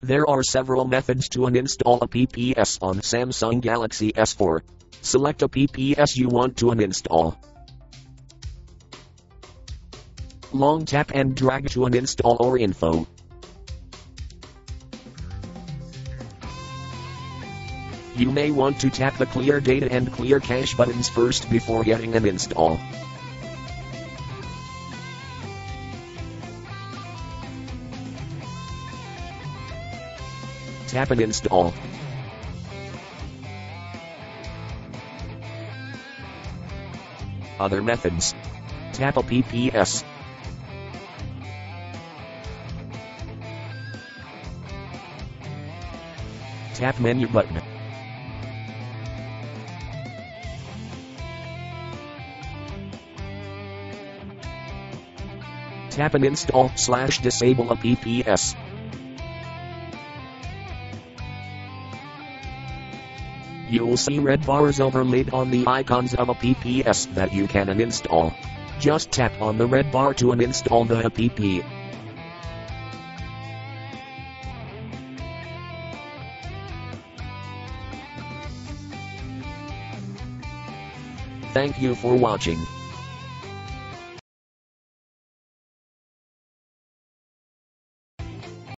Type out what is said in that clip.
There are several methods to uninstall apps on Samsung Galaxy S4. Select apps you want to uninstall. Long tap and drag to uninstall or info. You may want to tap the clear data and clear cache buttons first before getting an install. Tap and install. Other methods. Tap apps. Tap menu button. Tap and install slash disable apps. You'll see red bars overlaid on the icons of apps that you can uninstall. Just tap on the red bar to uninstall the app. Thank you for watching.